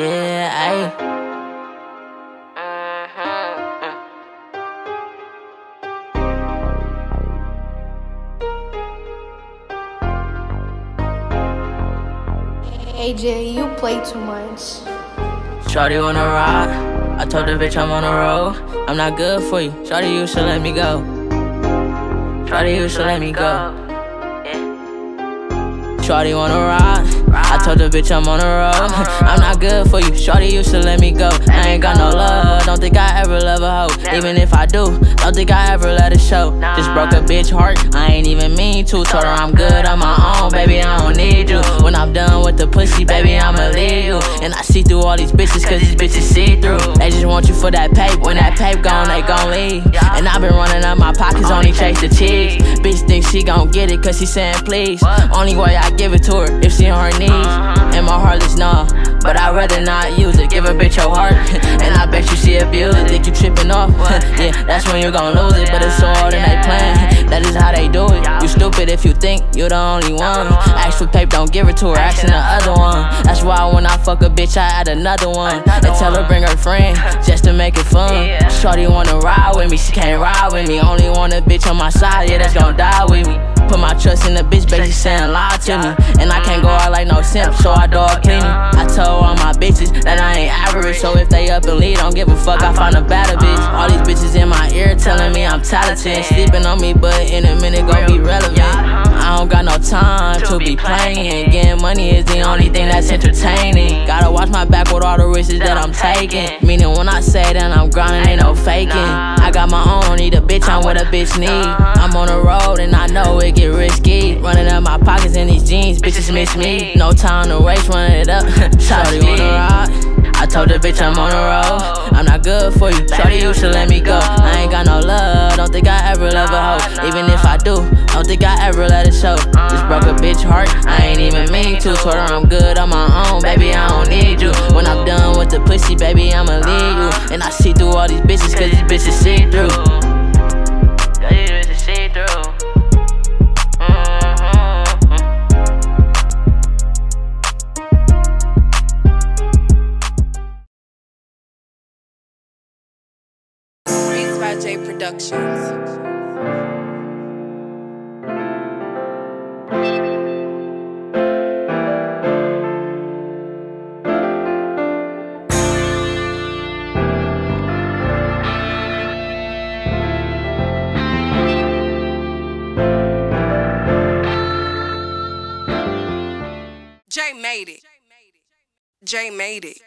Yeah, ayy. AJ, you play too much. Shorty wanna ride. I told the bitch I'm on a roll. I'm not good for you. Shorty, you should let me go. Shorty, you should let me go. Shorty wanna ride. I told the bitch I'm on the road. I'm not good for you. Shorty, you should let me go. I ain't got no love. Don't think I ever love a hoe. Even if I do, don't think I ever let it show. Just broke a bitch heart. I ain't even mean to. Told her I'm good on my own, baby. I don't need you. When I'm done with the pussy, baby, I'ma leave you. And I see through all these bitches, cause these bitches see through. They just want you for that paper. When that paper gone, they gon' leave. And I've been running up my pockets, only chase the cheeks. Bitch think she gon' get it, cause she saying please. Only way I give it to her if she on her knees. And my heart is nah, but I'd rather not use it. Give a bitch your heart, and I bet you she abuse it. Think you tripping off? yeah, that's when you gon' lose it. But it's hard and they plan. That is how they do it. You stupid if you think you're the only one. Ask for paper, don't give it to her. Asking the other one. That's why when I fuck a bitch, I add another one. And tell her bring her friend make it fun. Shorty wanna ride with me, she can't ride with me. Only want a bitch on my side, yeah, that's gon' die with me. Put my trust in the bitch, but baby, saying lie to me. And I can't go out like no simp, so I dog clean I told all my bitches that I ain't average, so if they up and lead, don't give a fuck, I find a better bitch. All these bitches in my ear telling me I'm talented. Sleeping on me, but in a minute gon' be relevant. Uh-huh. I don't got no time to be playing. Getting money is the only thing that's entertaining. Gotta watch my back with all the risks that I'm taking. Meaning when I say that I'm grinding, ain't no faking. I got my own, need a bitch, I'm what a bitch need. I'm on the road and I know it get risky. Running up my pockets in these jeans, bitches miss me. No time to waste, running it up. Shawty wanna ride. I told the bitch I'm on the road. I'm not good for you. Shorty, you should let me go. I ain't got no love. Don't think I ever love a hoe. Even if I do, don't think I ever let it show. Just broke heart. I ain't even mean to. Told her I'm good on my own, baby. I don't need you. When I'm done with the pussy, baby, I'ma leave you. And I see through all these bitches, cause these bitches see through. Cause these Jay made it.